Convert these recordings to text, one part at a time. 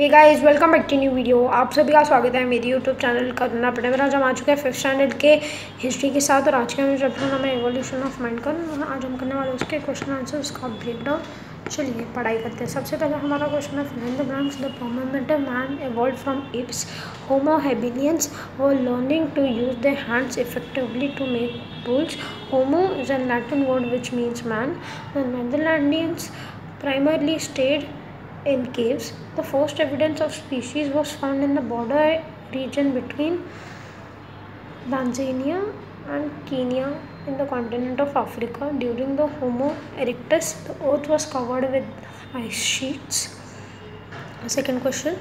Hey guys welcome back to new video आप सभी का स्वागत है मेरी यूट्यूब चैनल करना पड़े। मेरा जब आ चुका है फिफ्थ स्टैंडर्ड के हिस्ट्री के साथ और आज के हमें चैप्टर नाम है एवोल्यूशन ऑफ़ माइंड कर आज हम करने वाले उसके क्वेश्चन आंसर उसका ब्रेक डाउन चलिए पढ़ाई करते हैं। सबसे पहले हमारा क्वेश्चन है fill the blanks the primitive man evolved from apes homo habilis were learning to use their hands effectively to make tools homo is a latin word which means man. The netherlandians primarily stayed in caves. The first evidence of species was found in the border region between Tanzania and Kenya in the continent of Africa. During the Homo erectus, the earth was covered with ice sheets. Second question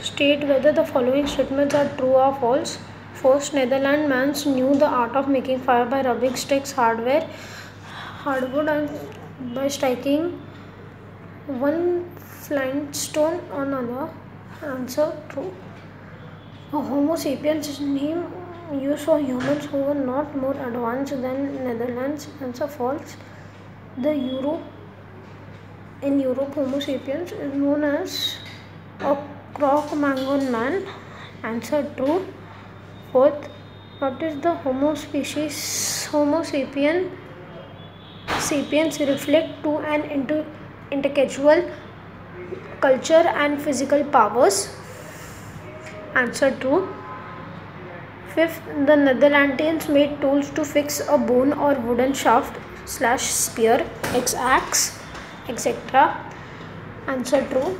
State whether the following statements are true or false. First, Netherlands mans knew the art of making fire by rubbing sticks, hardware, hardwood, and by striking one flintstone on another. Answer true. Homo sapiens is name used for humans who were not more advanced than netherlands. Answer false. The europe in europe homo sapiens is known as a cro-magnon man. Answer true. Fourth what is the homo species homo sapien sapiens reflect to an inter intellectual culture and physical powers. Answer true fifth the netherlandians made tools to fix a bone or wooden shaft slash spear x axe etc answer true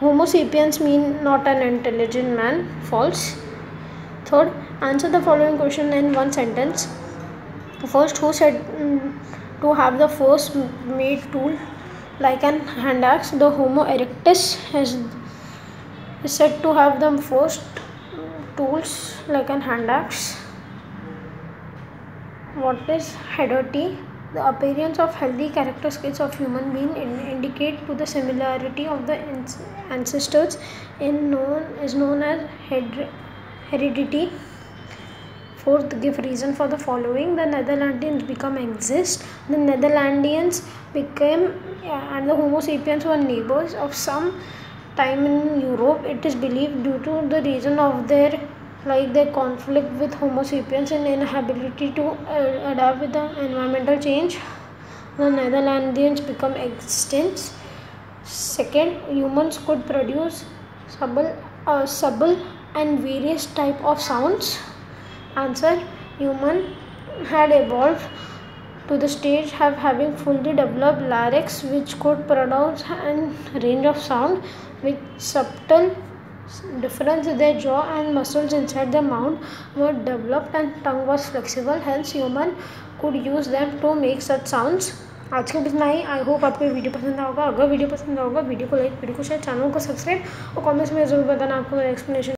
homo sapiens mean not an intelligent man. False. Third answer the following question in one sentence. First who said mm, to have the first made tool like an hand axe the homo erectus is said to have the first tools like an hand axe what is heredity the appearance of healthy characteristics of human being indicate to the similarity of the ancestors in known is known as heredity fourth give reason for the following. The netherlandians become exist. The netherlandians became and the homo sapiens were neighbors of some time in europe. It is believed due to the reason of their like their conflict with homo sapiens and inability to uh, adapt with the environmental change. The netherlandians become extinct. Second humans could produce subtle, uh, subtle and various type of sounds answer human had evolved to the stage of having fully developed larynx which could produce a range of sound with subtle difference their jaw and muscles inside the mouth were developed and tongue was flexible hence human could use them to make such sounds आज के इतना ही I hope आपको video पसंद होगा अगर video पसंद होगा video को लाइक वीडियो को शेयर चैनल को सब्सक्राइब और कमेंट्स में ज़रूर बताना आपको एक्सप्लेनेशन